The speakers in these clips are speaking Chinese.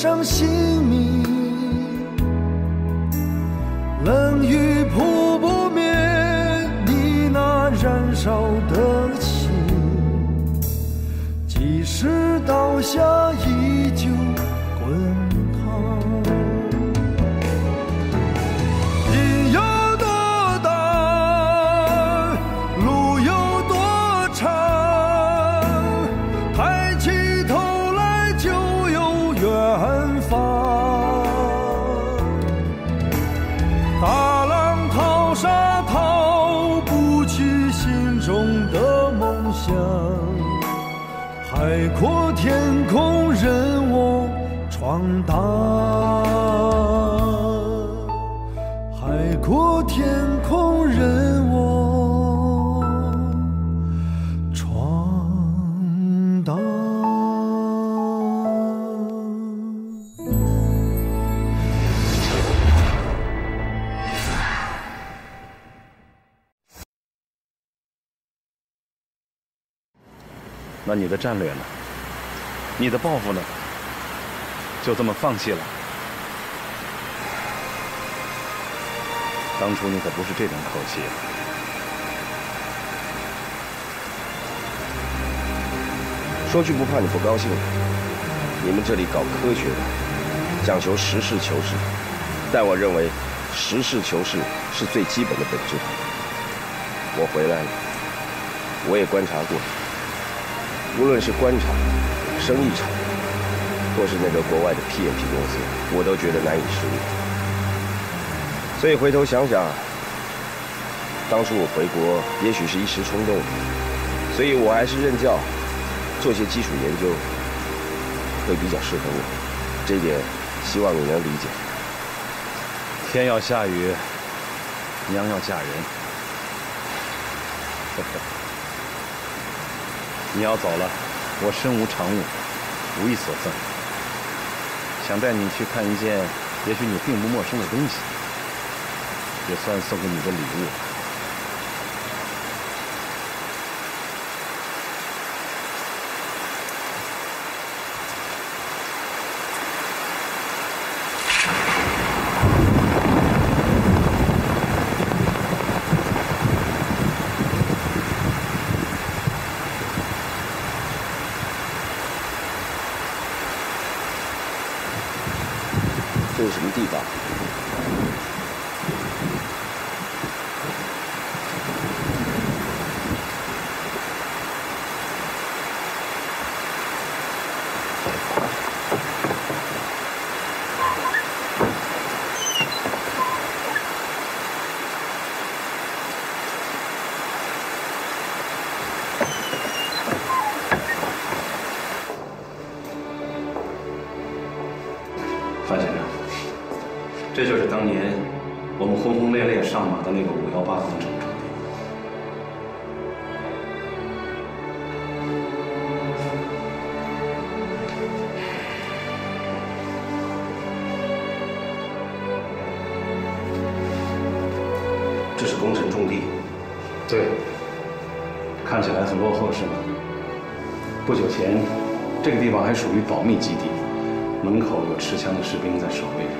伤心。那你的战略呢？你的抱负呢？就这么放弃了？当初你可不是这种口气。说句不怕你不高兴的，你们这里搞科学的，讲求实事求是，但我认为实事求是是最基本的本质。我回来了，我也观察过，无论是官场、生意场，或是那个国外的 PMP 公司，我都觉得难以适应。所以回头想想，当初我回国也许是一时冲动，所以我还是任教。做些基础研究会比较适合我，这一点希望你能理解。天要下雨，娘要嫁人。你要走了，我身无长物，无一所赠，想带你去看一件也许你并不陌生的东西，也算送给你的礼物。前，这个地方还属于保密基地，门口有持枪的士兵在守卫着。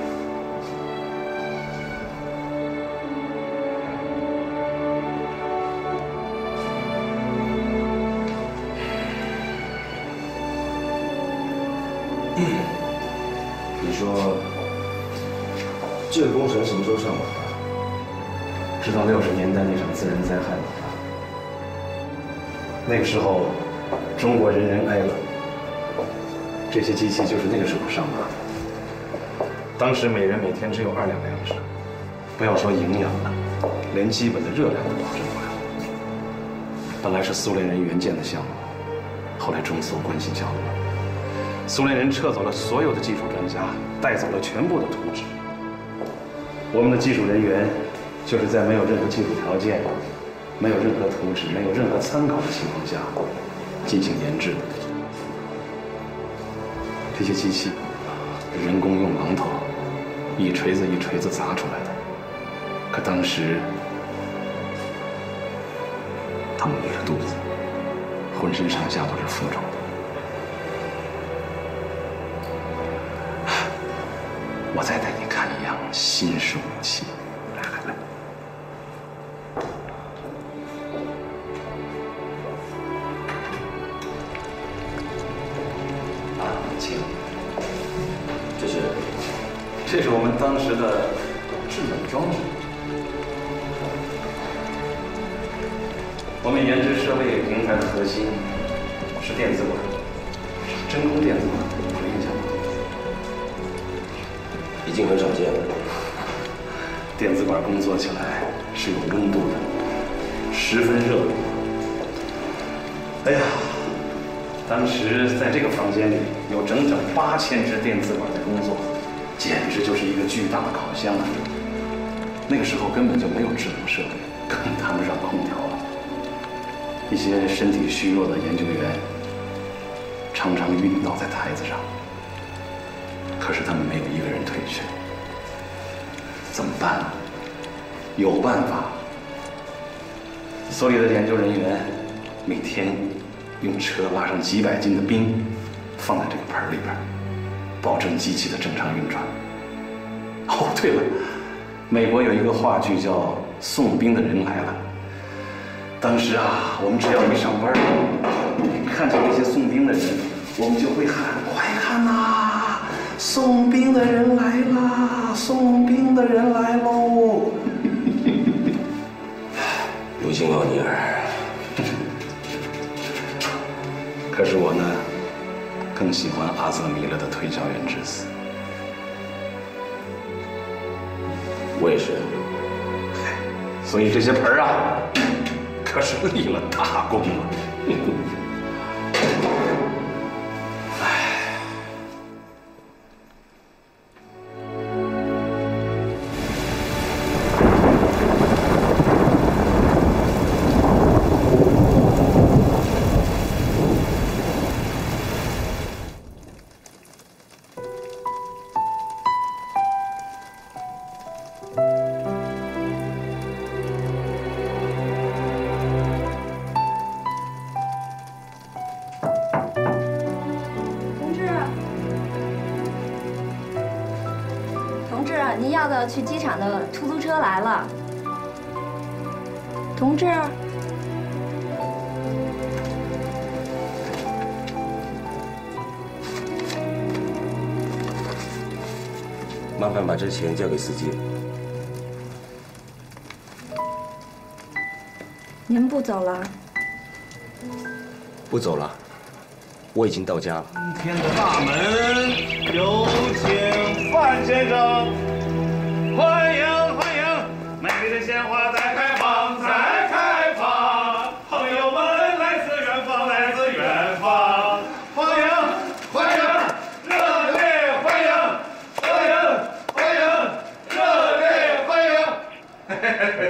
你说这个工程什么时候上马的？直到六十年代那场自然灾害爆发，那个时候中国人人挨饿，这些机器就是那个时候上马的。当时每人每天只有二两粮食，不要说营养了，连基本的热量都保证不了。本来是苏联人援建的项目，后来中苏关系交恶，苏联人撤走了所有的技术专家，带走了全部的图纸。我们的技术人员就是在没有任何技术条件、没有任何图纸、没有任何参考的情况下进行研制的。这些机器人工用榔头一锤子一锤子砸出来的，可当时他们饿着肚子，浑身上下都是浮肿的。我再带你看一样新式武器，是这是我们当时的制冷装置。我们研制设备平台的核心是电子管，真空电子管，有印象吗？已经很少见了。电子管工作起来是有温度的，十分热。哎呀，当时在这个房间里有整整八千只电子管在工作，简直就是一个巨大的烤箱啊！那个时候根本就没有制冷设备，更谈不上空调了。一些身体虚弱的研究员常常晕倒在台子上，可是他们没有一个人退却。怎么办呢？有办法。所里的研究人员每天用车拉上几百斤的冰，放在这个盆里边，保证机器的正常运转。哦，对了，美国有一个话剧叫《送冰的人来了》。当时啊，我们只要一上班，看见那些送冰的人，我们就会喊：“快看呐，送冰的人来啦！送冰的人来喽！”如今奥尼尔，可是我呢，更喜欢阿泽米勒的推销员之死。我也是。所以这些盆儿啊，可是立了大功了。钱交给司机。您不走了？不走了，我已经到家了。今天的大门，有请范先生，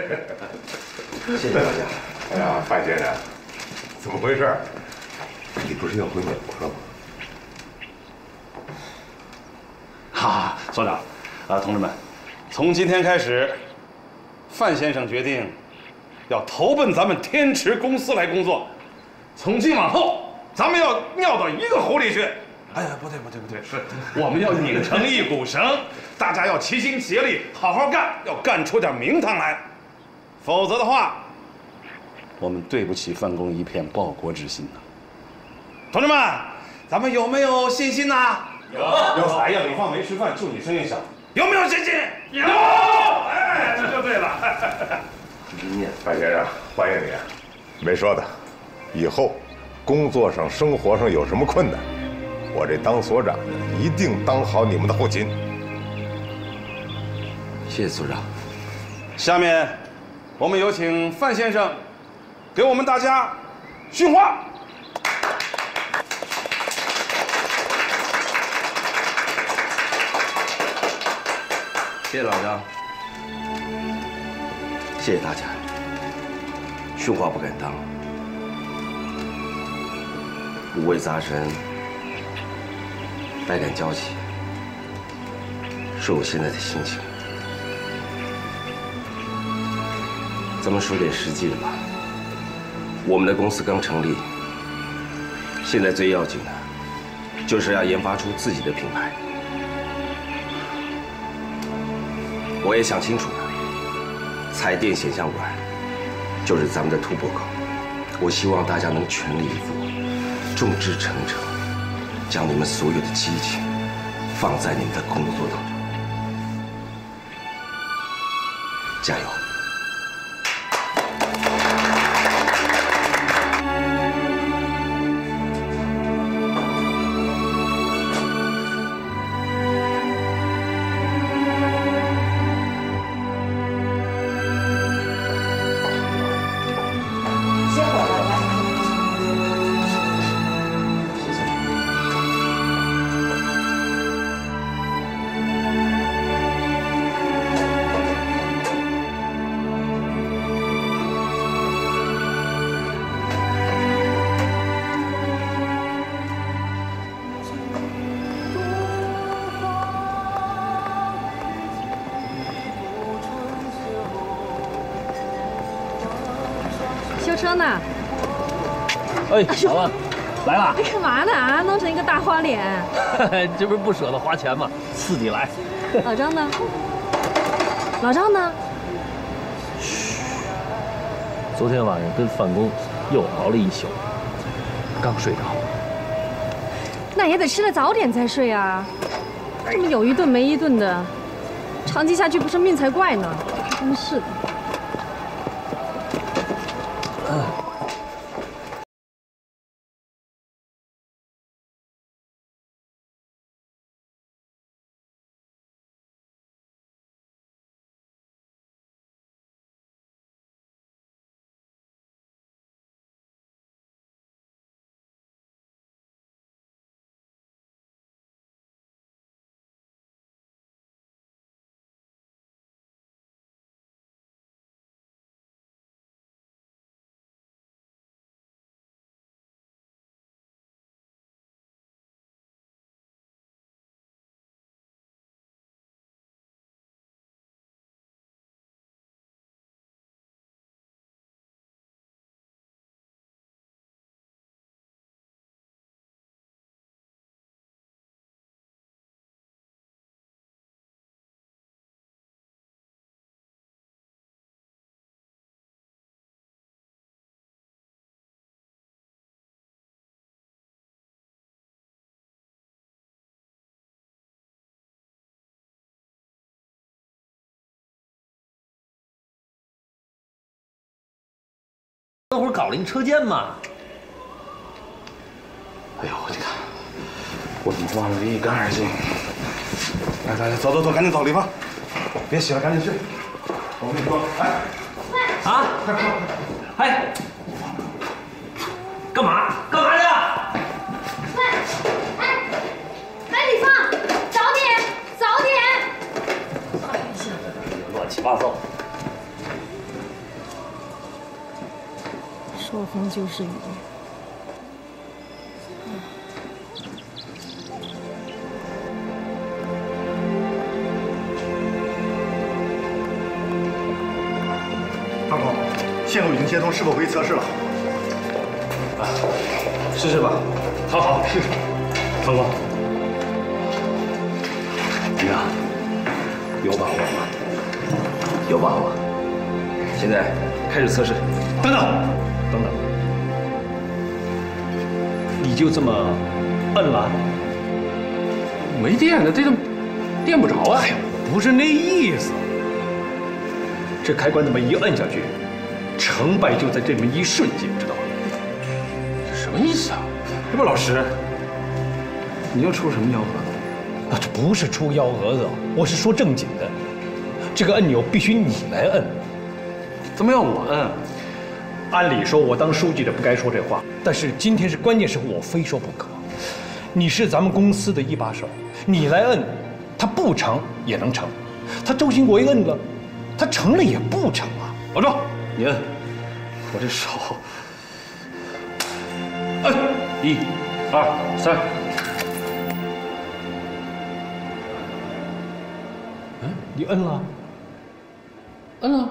谢谢大家。哎呀，范先生，怎么回事？你不是要回美国了吗？哈哈，所长，啊，同志们，从今天开始，范先生决定要投奔咱们天池公司来工作。从今往后，咱们要尿到一个壶里去。哎呀，不对不对不对，是我们要拧成一股绳，大家要齐心协力，好好干，要干出点名堂来。否则的话，我们对不起范公一片报国之心呐。同志们，咱们有没有信心呐？有有。哎呀，李放没吃饭，就你声音小，有没有信心？有。哎，这就对了。范先生，欢迎你。啊！没说的，以后工作上、生活上有什么困难，我这当所长的一定当好你们的后勤。谢谢组长。下面，我们有请范先生给我们大家训话。谢谢老张，谢谢大家。训话不敢当，五味杂陈，百感交集，是我现在的心情。咱们说点实际的吧。我们的公司刚成立，现在最要紧的，就是要研发出自己的品牌。我也想清楚了，彩电显像管就是咱们的突破口。我希望大家能全力以赴，众志成城，将你们所有的激情放在你们的工作当中。加油！哎，小万，来了！哎，干嘛呢？啊，弄成一个大花脸。这不是不舍得花钱吗？自己来。老张呢？老张呢？嘘昨天晚上跟范工又熬了一宿，刚睡着。那也得吃了早点再睡啊。这么有一顿没一顿的，长期下去不是命才怪呢。真是的。那会儿搞了一车间嘛。哎呦，你看，我怎么忘了一干二净？来来来，走走走，赶紧走，李芳，别洗了，赶紧去。我跟你说，哎，啊？快快快哎，干嘛？干嘛去？喂哎，李芳，早点，早点。哎呀乱七八糟。说风就是雨。范总，线路已经接通，是否可以测试了？啊试试吧。好好试试。范总，怎么样？有把握吗？有把握。现在开始测试。等等，你就这么摁了？没电了，这个电不着啊。哎呀不是那意思。这开关这么一摁下去，成败就在这么一瞬间，知道吗？什么意思啊？这不老师，你又出什么幺蛾子？啊，这不是出幺蛾子，我是说正经的。这个按钮必须你来摁。怎么要我摁？按理说，我当书记的不该说这话，但是今天是关键时候，我非说不可。你是咱们公司的一把手，你来摁，他不成也能成。他周兴国一摁了，他成了也不成啊。老周，你摁。我这手，摁，一、二、三。嗯，你摁了？摁了。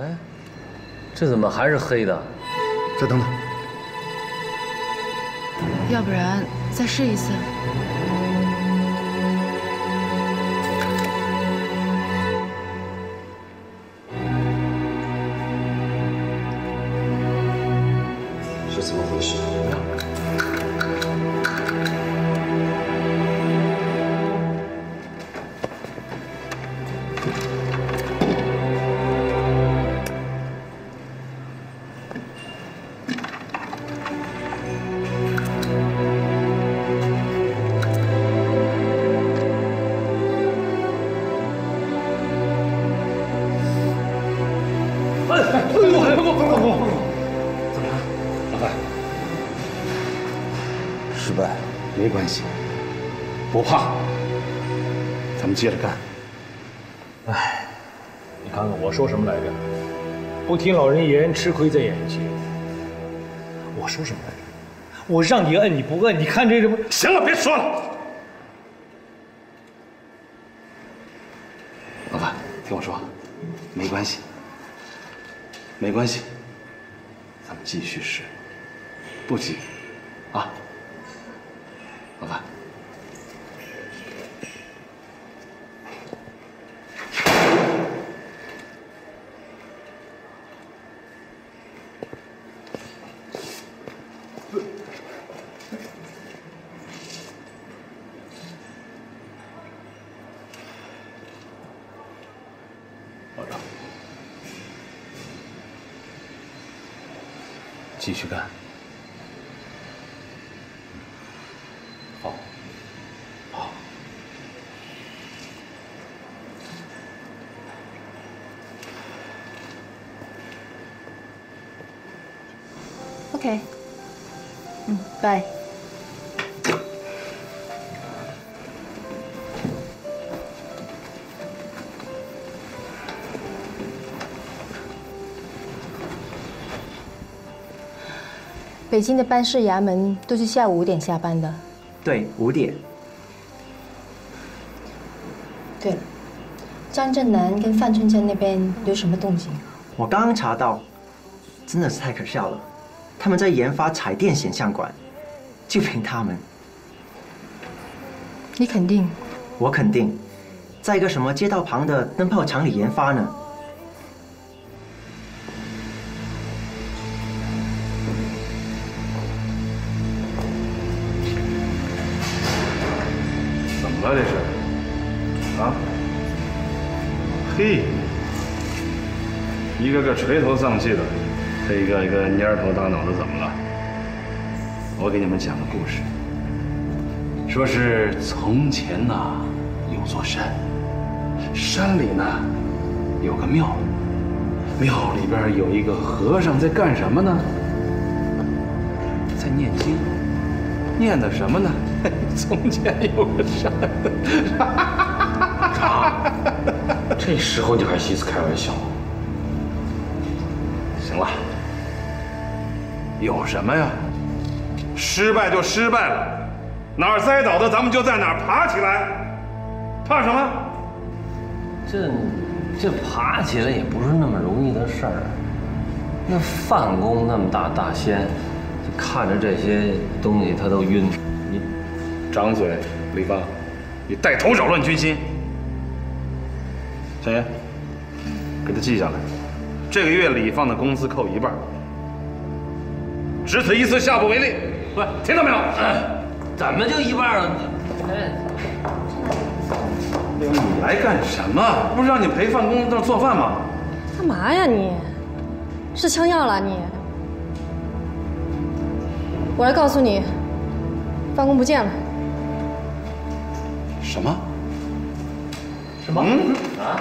哎，这怎么还是黑的？再等等。要不然再试一次。接着干。哎你看看我说什么来着？不听老人言，吃亏在眼前。我说什么来着？我让你摁你不摁，你看这什么？行了，别说了。老板，听我说，没关系，没关系，咱们继续试，不急，继续干。好，好。OK，嗯，拜。北京的办事衙门都是下午五点下班的。对，五点。对了，张振南跟范春江那边有什么动静？我刚刚查到，真的是太可笑了。他们在研发彩电显像管，就凭他们，你肯定？我肯定，在一个什么街道旁的灯泡厂里研发呢。一个个垂头丧气的，这一个一个蔫头大脑的，怎么了？我给你们讲个故事，说是从前呐有座山，山里呢有个庙，庙里边有一个和尚在干什么呢？在念经，念的什么呢？从前有个山。这时候你还心思开玩笑？行了，有什么呀？失败就失败了，哪儿栽倒的咱们就在哪儿爬起来，怕什么？这这爬起来也不是那么容易的事儿。那范公那么大大仙，就看着这些东西他都晕。你掌嘴，李芳，你带头扰乱军心。小爷，给他记下来，这个月李放的工资扣一半，只此一次，下不为例。喂，听到没有？怎么就一半了？哎，你来干什么？不是让你陪范公那做饭吗？干嘛呀你？是枪药了你？我来告诉你，范工不见了。什么？什么？啊？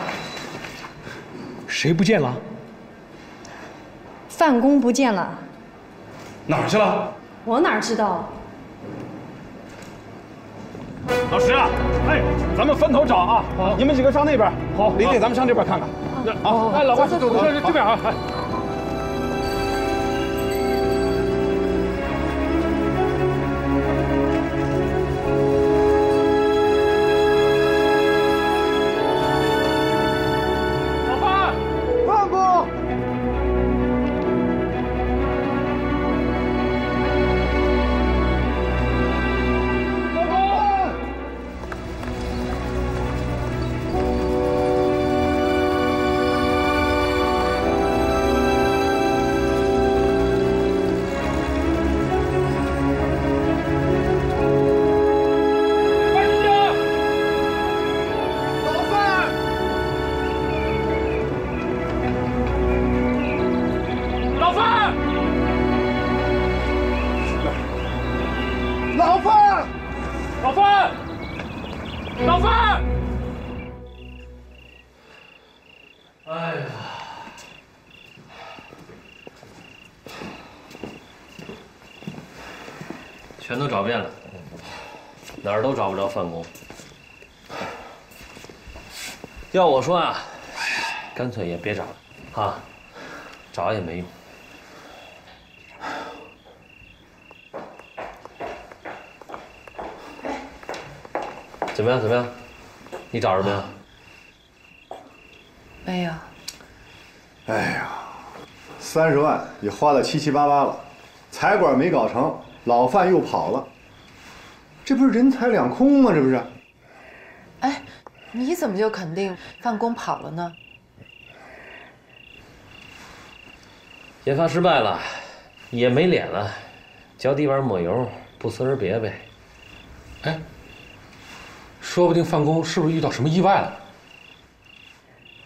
谁不见了？范公不见了。哪儿去了？我哪知道？老石啊，哎，咱们分头找啊！你们几个上那边，好，林姐咱们上这边看看。啊，哎，老关，走走走，这边啊，哎。全都找遍了，哪儿都找不着范公。要我说啊，干脆也别找了，啊，找也没用。怎么样？怎么样？你找着没有？没有。哎呀，三十万也花的七七八八了，财管没搞成，老范又跑了，这不是人财两空吗？这不是？哎，你怎么就肯定范公跑了呢？研发失败了，也没脸了，脚底板抹油，不辞而别呗。哎，说不定范公是不是遇到什么意外了？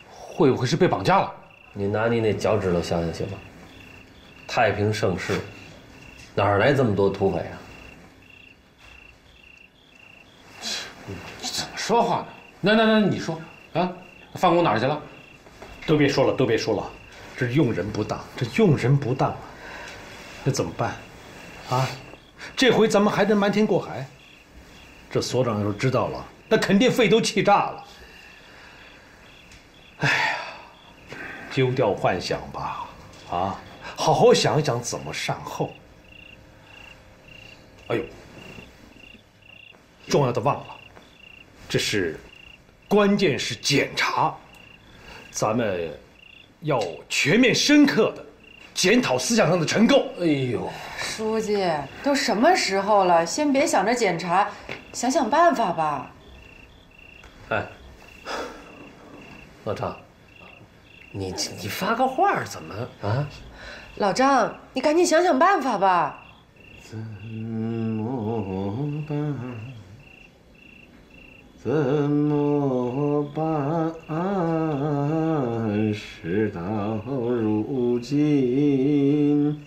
会不会是被绑架了？你拿你那脚趾头想想行吗？太平盛世，哪儿来这么多土匪啊？你怎么说话呢？那那那你说啊，范公哪儿去了？都别说了，都别说了，这用人不当，这用人不当啊！那怎么办？啊，这回咱们还得瞒天过海。这所长要是知道了，那肯定肺都气炸了。哎呀，丢掉幻想吧，啊，好好想想怎么善后。哎呦，重要的忘了，这是关键是检查，咱们要全面深刻的检讨思想上的陈垢。哎呦，书记，都什么时候了，先别想着检查，想想办法吧。哎，老张，你你发个话怎么啊？老张，你赶紧想想办法吧。怎么办？怎么办？事到如今，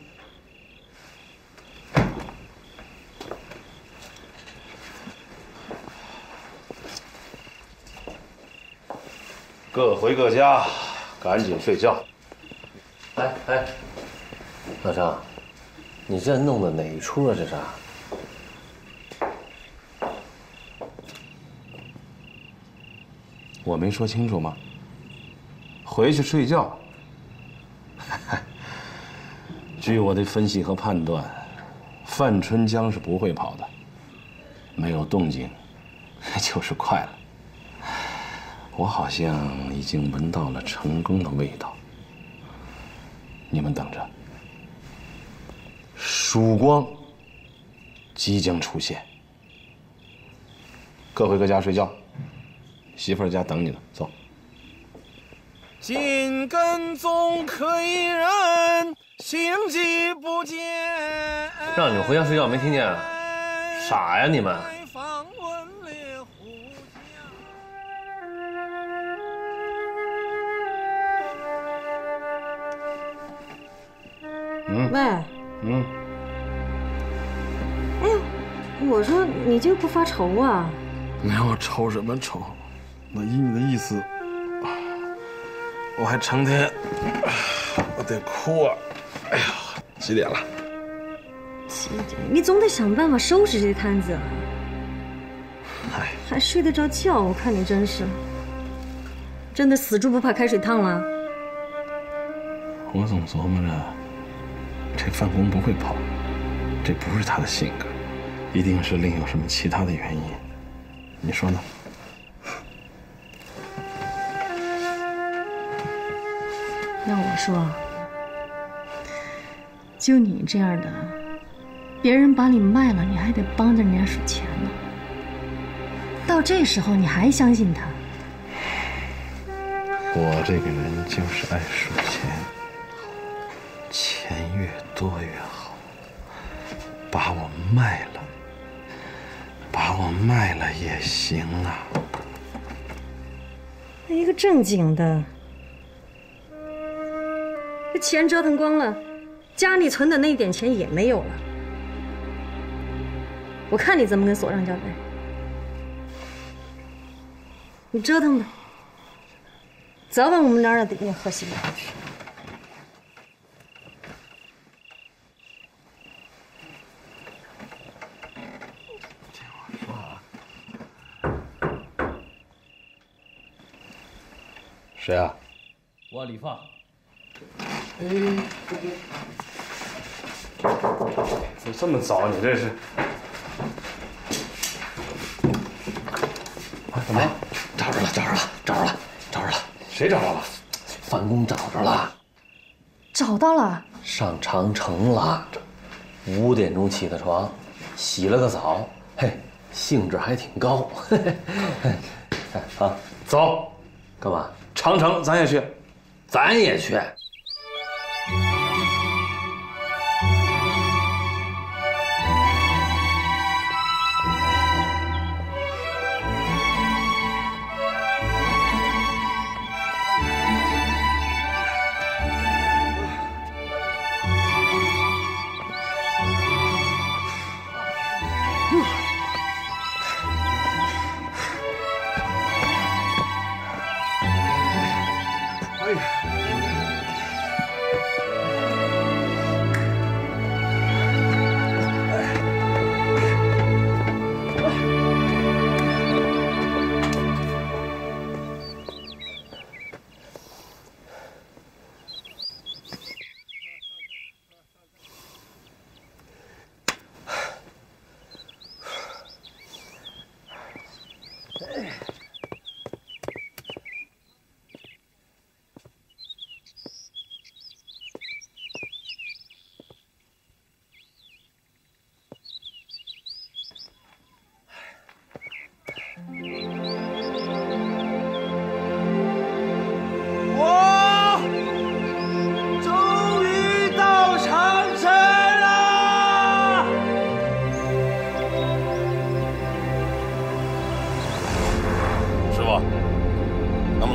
各回各家，赶紧睡觉。哎哎，老张，你这弄的哪一出啊？这是？我没说清楚吗？回去睡觉。据我的分析和判断，范春江是不会跑的。没有动静，就是快了。我好像已经闻到了成功的味道。你们等着，曙光即将出现。各回各家睡觉。媳妇儿家等你呢，走。紧跟踪可疑人，行迹不见。让你们回家睡觉，没听见啊？傻呀你们！嗯。喂。嗯。哎呦，我说你就不发愁啊？没有愁什么愁。那依你的意思，我还成天，我得哭啊！哎呀，几点了？几点？你总得想办法收拾这摊子。哎，还睡得着觉？我看你真是，真的死猪不怕开水烫了。我总琢磨着，这范公不会跑，这不是他的性格，一定是另有什么其他的原因。你说呢？说，就你这样的，别人把你卖了，你还得帮着人家数钱呢。到这时候你还相信他？我这个人就是爱数钱，钱越多越好。把我卖了，把我卖了也行啊。那一个正经的。这钱折腾光了，家里存的那一点钱也没有了。我看你怎么跟所长交代。你折腾吧，早晚我们娘俩得喝西北去。谁啊？我李放。哎，怎么这么早？你这是？怎么？找着了，找着了，找着了，找着了！谁找着了？范公找着了，找到了。上长城了，五点钟起的床，洗了个澡，嘿，兴致还挺高。嘿 嘿嘿，啊，走，干嘛？长城咱也去，咱也去。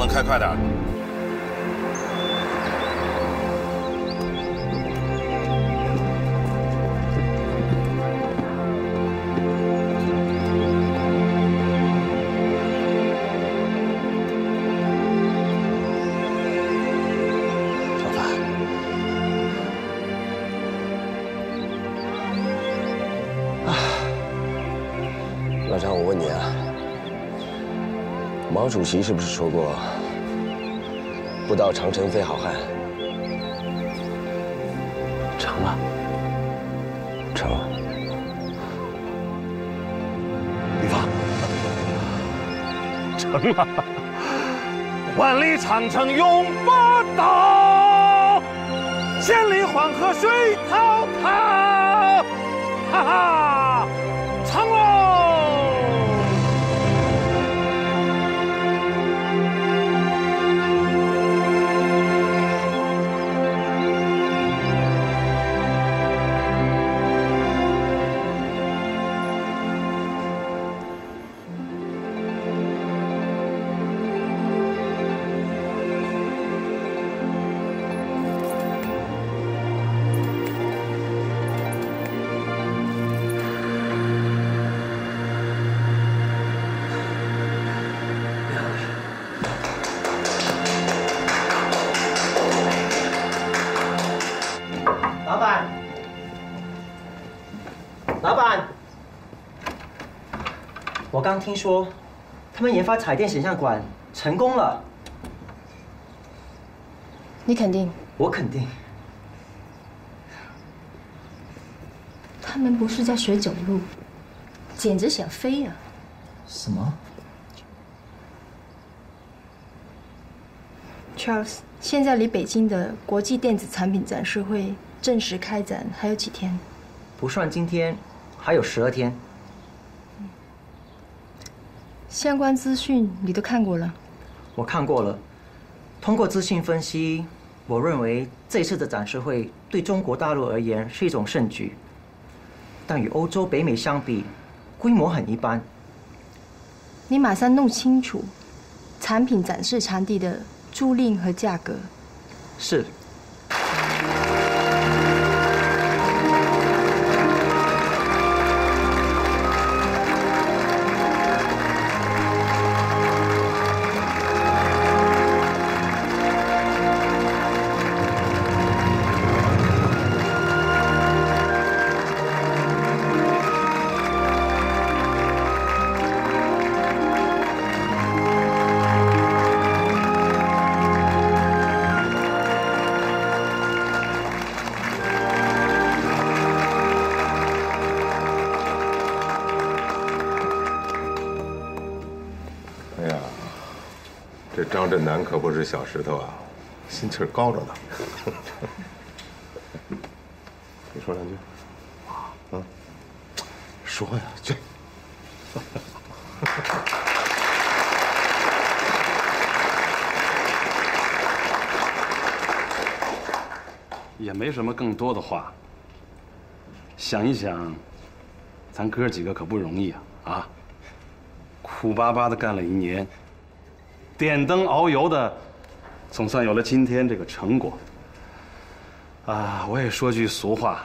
开快点？毛主席是不是说过“不到长城非好汉”？成了，成了。李芳，成了！万里长城永不倒，千里黄河水滔滔，哈哈，刚听说他们研发彩电显像管成功了，你肯定？我肯定。他们不是在学走路，简直想飞啊！什么？Charles，现在离北京的国际电子产品展示会正式开展还有几天？不算今天，还有十二天。相关资讯你都看过了？我看过了，通过资讯分析，我认为这次的展示会对中国大陆而言是一种盛举，但与欧洲、北美相比，规模很一般。你马上弄清楚产品展示场地的租赁和价格。是。张振南可不是小石头啊，心气儿高着呢。你说两句。嗯，说呀，去。也没什么更多的话。想一想，咱哥几个可不容易啊！啊，苦巴巴的干了一年，点灯熬油的，总算有了今天这个成果。啊，我也说句俗话：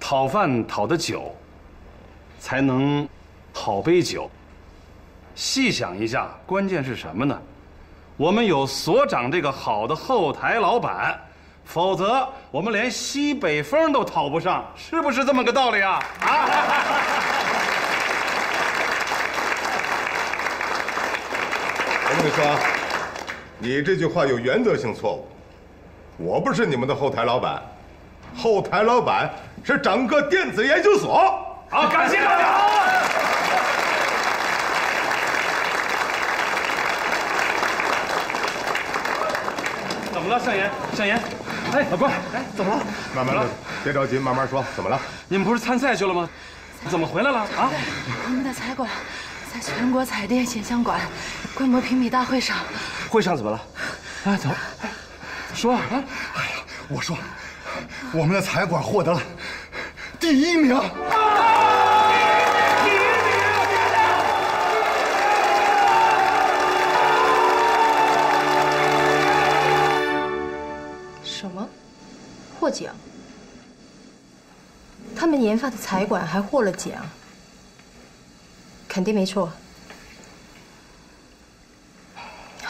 讨饭讨得久，才能讨杯酒。细想一下，关键是什么呢？我们有所长这个好的后台老板。否则，我们连西北风都讨不上，是不是这么个道理啊？啊！我跟你说啊，你这句话有原则性错误。我不是你们的后台老板，后台老板是整个电子研究所。好，感谢大家。怎么了，向言？向言？哎，老关，哎，怎么了？慢慢来，别着急，慢慢说。怎么了？你们不是参赛去了吗？怎么回来了啊？我们的彩管在全国彩电显像管规模评比大会上。会上怎么了？哎，走，说啊！哎呀，我说，我们的财管获得了第一名。什么？获奖？他们研发的财管还获了奖？肯定没错。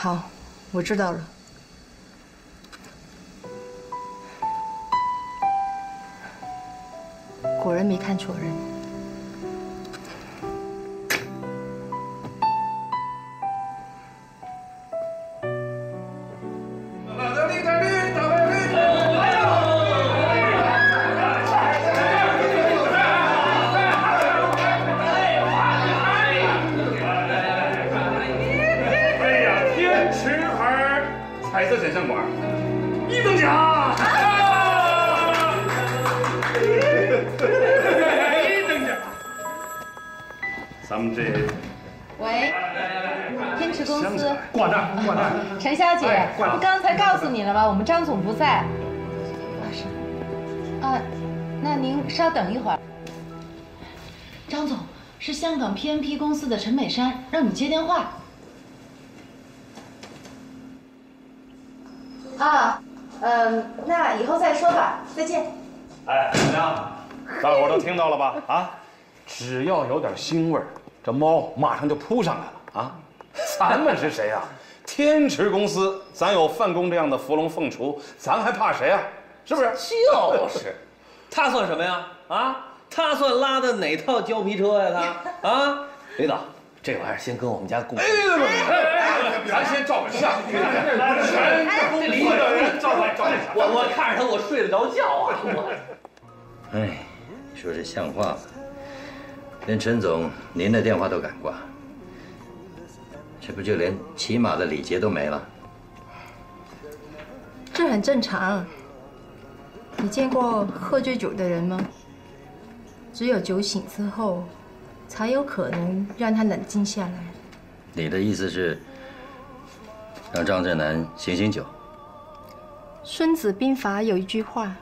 好，我知道了。果然没看错人。我们张总不在。啊是。啊，那您稍等一会儿。张总是香港 PNP 公司的陈美山，让你接电话。啊，嗯，那以后再说吧，再见。哎，怎么样？大伙儿都听到了吧？啊，只要有点腥味儿，这猫马上就扑上来了啊！咱们是谁呀、天池公司，咱有范公这样的伏龙凤雏，咱还怕谁啊？是不是？就是，他算什么呀？啊，他算拉的哪套胶皮车呀？他啊，领导，这玩意儿先跟我们家顾。哎，咱先照个相，全公司的人照照照个相。我我看着他，我睡得着觉啊！我哎，说这像话吗？连陈总您的电话都敢挂，这不就连起码的礼节都没了？这很正常。你见过喝醉酒的人吗？只有酒醒之后，才有可能让他冷静下来。你的意思是让张振南醒醒酒？《孙子兵法》有一句话：“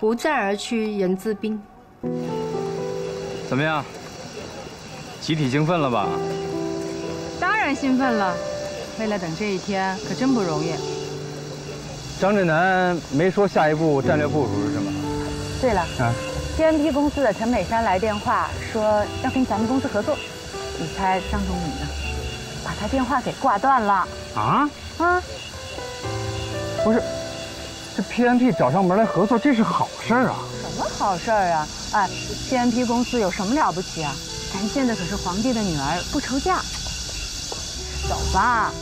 不战而屈，人之兵。怎么样？集体兴奋了吧？当然兴奋了，为了等这一天可真不容易。张振南没说下一步战略部署是什么？对了啊，，TNP 公司的陈美山来电话说要跟咱们公司合作，你猜张总怎么样？把他电话给挂断了。啊？啊？不是，这 PNP 找上门来合作，这是好事儿啊！什么好事儿啊？哎，PNP 公司有什么了不起啊？咱现在可是皇帝的女儿，不愁嫁。走吧。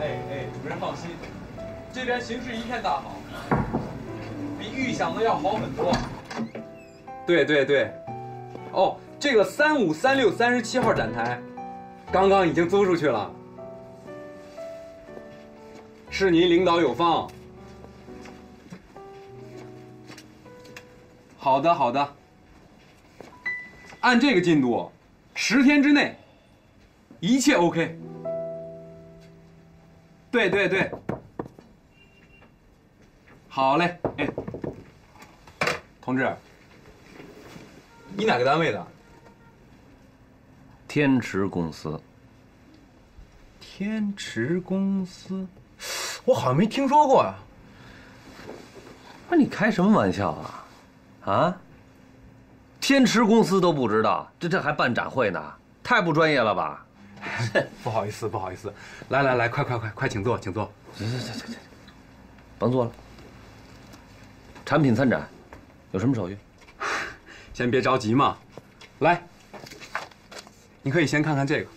哎哎，主人，放心，这边形势一片大好，比预想的要好很多。对对对，哦，这个三五三六三十七号展台，刚刚已经租出去了。是您领导有方。好的好的，按这个进度，十天之内，一切 OK。对对对，好嘞，哎，同志，你哪个单位的？天池公司。天池公司，我好像没听说过呀。那你开什么玩笑啊？啊？天池公司都不知道，这这还办展会呢？太不专业了吧？不好意思，不好意思，来来来，快快快快，请坐，请坐。行行行行行，甭坐了。产品参展，有什么手续？先别着急嘛，来，你可以先看看这个。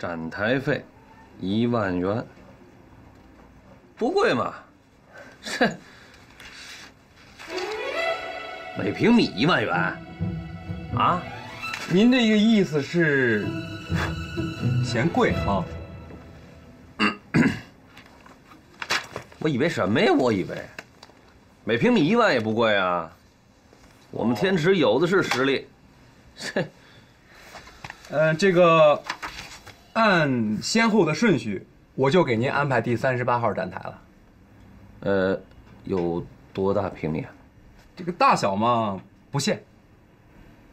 展台费一万元，不贵嘛？这每平米一万元，啊？您这个意思是嫌贵哈？我以为什么呀？我以为每平米一万也不贵啊。我们天池有的是实力。这，呃，这个按先后的顺序，我就给您安排第三十八号展台了。呃，有多大平米啊？这个大小嘛不限，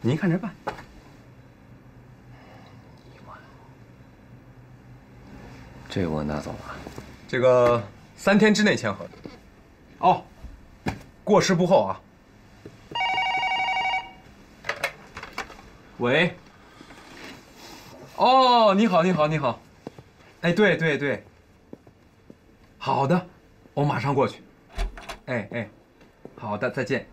您看着办。这我拿走了。这个三天之内签合同。哦，过时不候啊。喂。哦，你好，你好，你好。哎，对对对。好的，我马上过去。哎哎，好的，再见。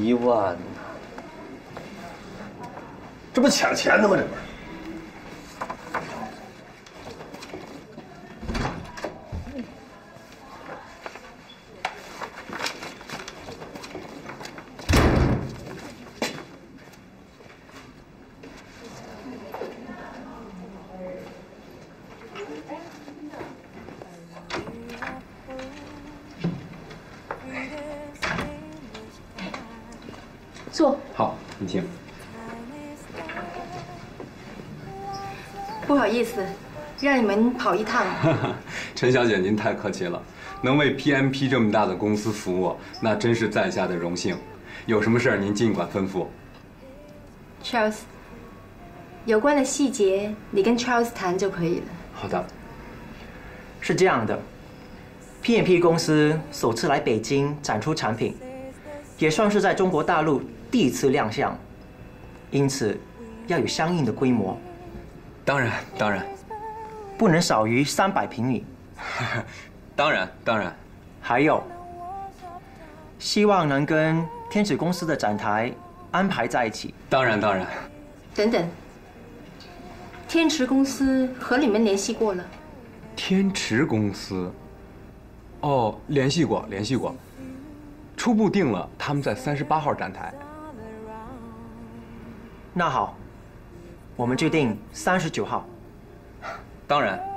一万。这不抢钱呢吗？这不是。坐。好，你请。不好意思，让你们跑一趟。陈小姐，您太客气了，能为 PMP 这么大的公司服务，那真是在下的荣幸。有什么事儿您尽管吩咐。Charles，有关的细节你跟 Charles 谈就可以了。好的。是这样的，PMP 公司首次来北京展出产品，也算是在中国大陆第一次亮相，因此要有相应的规模。当然，当然，不能少于三百平米。当然，当然。还有，希望能跟天使公司的展台安排在一起。当然，当然。等等，天池公司和你们联系过了？天池公司，哦，联系过，联系过，初步定了他们在三十八号展台。那好，我们就定三十九号。当然。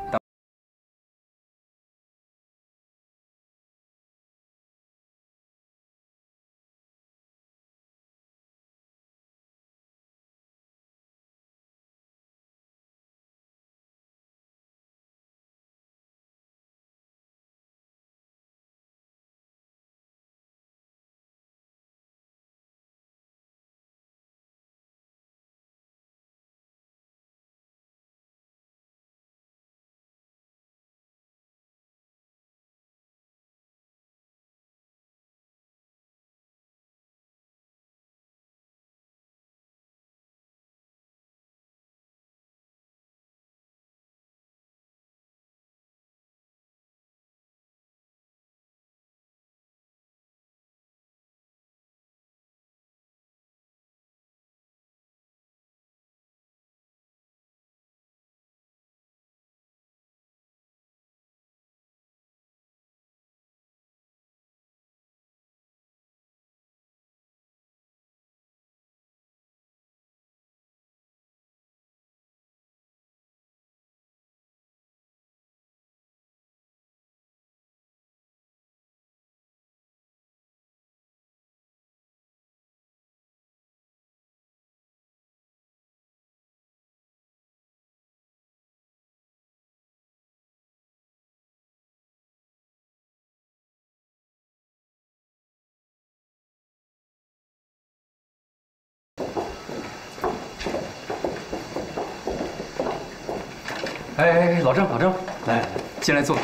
哎哎哎，老郑，老郑，来，进来坐。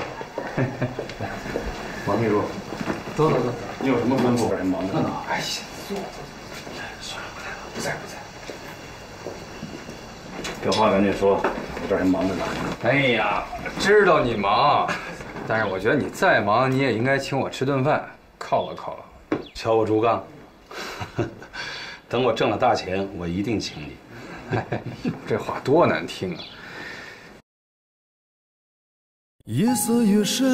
王秘书，走走走，你有什么吩咐？还忙着呢。哎呀，坐坐。算了，不在了，不在，不在。有话赶紧说，我这儿还忙着呢。哎呀，知道你忙，但是我觉得你再忙，你也应该请我吃顿饭，犒劳犒劳。瞧我竹杠，等我挣了大钱，我一定请你。哎呦，这话多难听啊！夜色越深，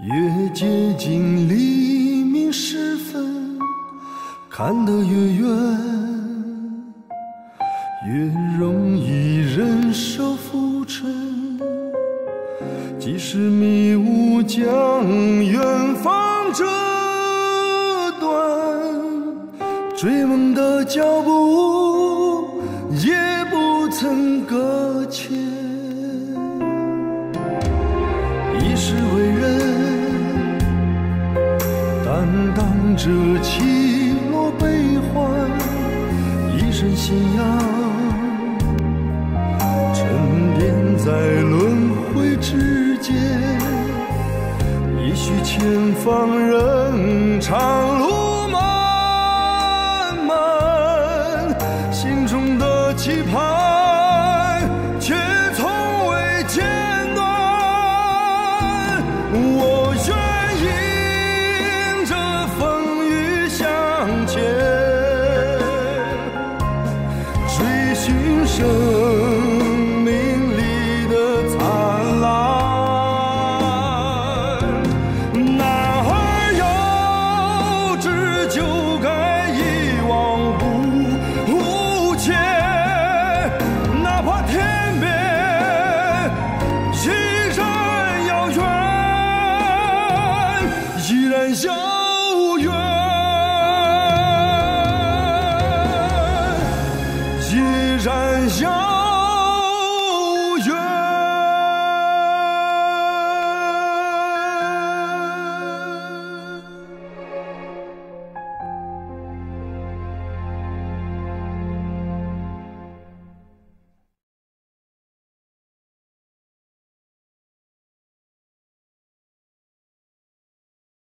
越接近黎明时分，看得越远，越容易忍受浮沉。即使迷雾将远方遮断，追梦的脚步前方人长